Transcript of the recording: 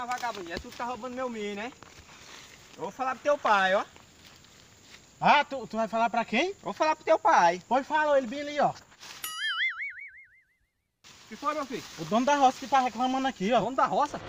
uma vagabundo, é tu que tá roubando meu milho, né? Eu vou falar pro teu pai, ó. Ah, tu, tu vai falar pra quem? Vou falar pro teu pai. Pois fala, ele bem ali, ó. O que foi, meu filho? O dono da roça que tá reclamando aqui, ó. O Dono da roça?